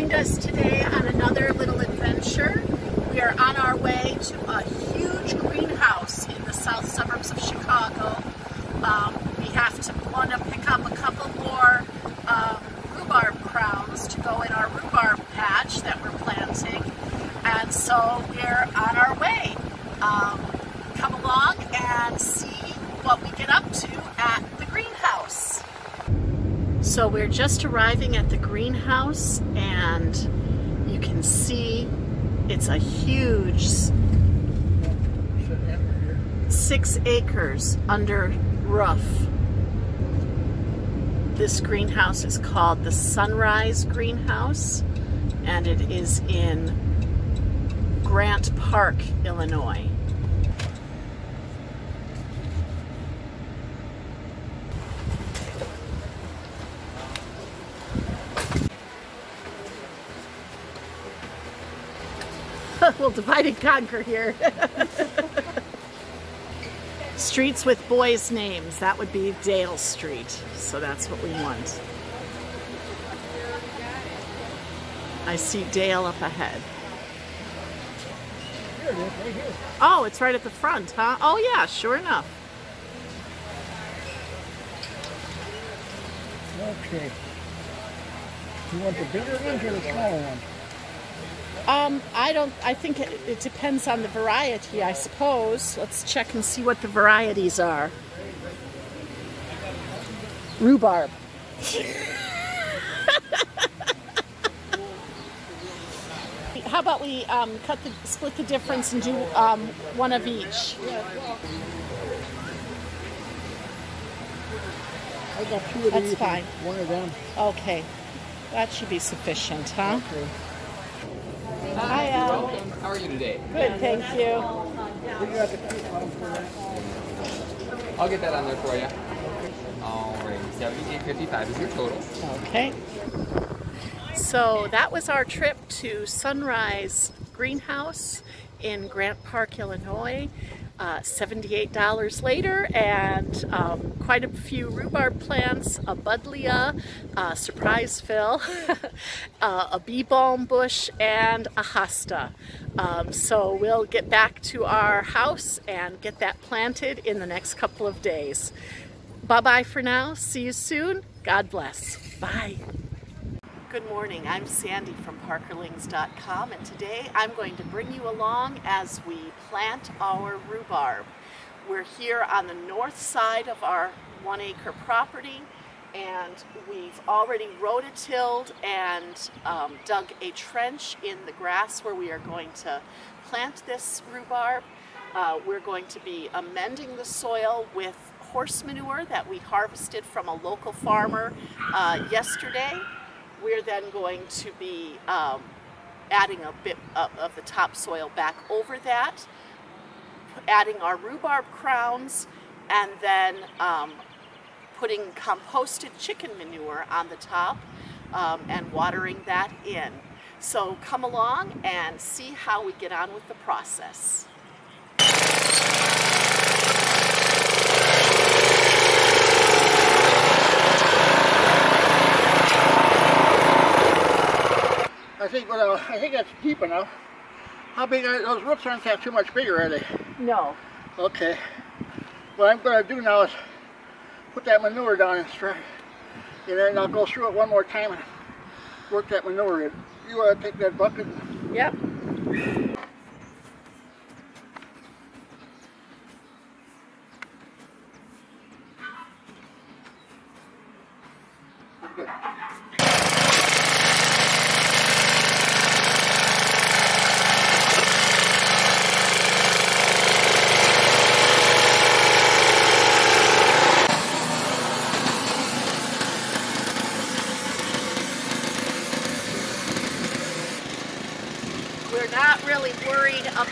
joined us today on another little adventure. We are on our way to a huge greenhouse in the south suburbs of Chicago. Um, we have to want to pick up a couple more um, rhubarb crowns to go in our rhubarb patch that we're planting. And so we're on our way. Um, come along and see what we get up to. So we're just arriving at the greenhouse and you can see it's a huge six acres under roof. This greenhouse is called the Sunrise Greenhouse and it is in Grant Park, Illinois. We'll divide and conquer here. Streets with boys' names. That would be Dale Street. So that's what we want. I see Dale up ahead. Oh, it's right at the front, huh? Oh yeah, sure enough. Okay. You want the bigger ones or the smaller ones? Um, I don't, I think it, it depends on the variety, I suppose. Let's check and see what the varieties are. Rhubarb. How about we um, cut the, split the difference and do um, one of each? I got two of That's fine. One of them. Okay, that should be sufficient, huh? Okay. Hi, Al. Welcome. How are you today? Good, thank you. We got the coupon for that. I'll get that on there for you. Alright, seventy-eight fifty-five is your total. Okay. So that was our trip to Sunrise Greenhouse in Grant Park, Illinois. Uh, $78 later and um, quite a few rhubarb plants, a buddleia, a surprise Phil, uh, a bee balm bush, and a hosta. Um, so we'll get back to our house and get that planted in the next couple of days. Bye-bye for now. See you soon. God bless. Bye. Good morning. I'm Sandy from Parkerlings.com and today I'm going to bring you along as we plant our rhubarb. We're here on the north side of our one acre property and we've already rototilled and um, dug a trench in the grass where we are going to plant this rhubarb. Uh, we're going to be amending the soil with horse manure that we harvested from a local farmer uh, yesterday. We're then going to be um, adding a bit of, the topsoil back over that, adding our rhubarb crowns, and then um, putting composted chicken manure on the top um, and watering that in. So come along and see how we get on with the process. I think well, I think that's deep enough. How big are those roots? Aren't that too much bigger, are they? No. Okay. What I'm going to do now is put that manure down and start, and then I'll go through it one more time and work that manure in. You want to take that bucket? Yep. Good.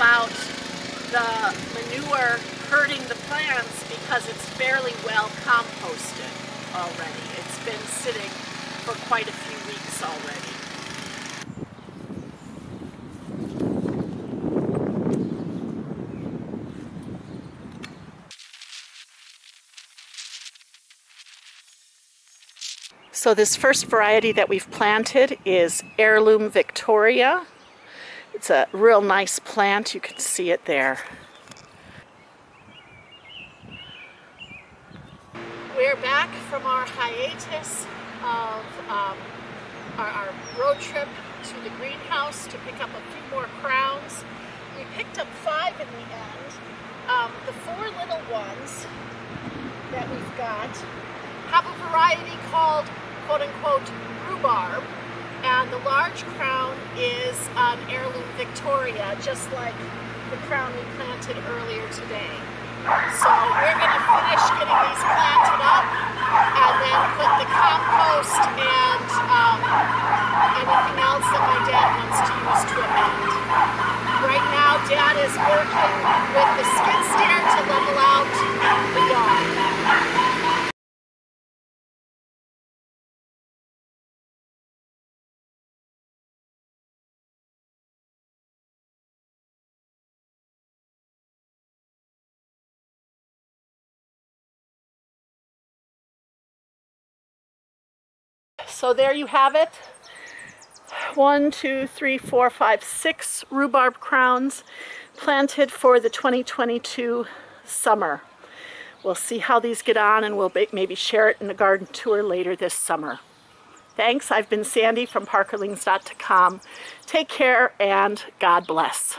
About the manure hurting the plants because it's fairly well composted already. It's been sitting for quite a few weeks already. So this first variety that we've planted is Heirloom Victoria. It's a real nice plant. You can see it there. We're back from our hiatus of um, our, our road trip to the greenhouse to pick up a few more crowns. We picked up five in the end. Um, the four little ones that we've got have a variety called quote unquote rhubarb and the large crown is an heirloom Victoria just like the crown we planted earlier today. So we're going to finish getting these planted up and then put the compost and um, anything else that my dad wants to use to amend. Right now dad is working with the skid steer to level out the yard. So there you have it. One, two, three, four, five, six rhubarb crowns planted for the 2022 summer. We'll see how these get on and we'll maybe share it in a garden tour later this summer. Thanks. I've been Sandy from parkerlings.com. Take care and God bless.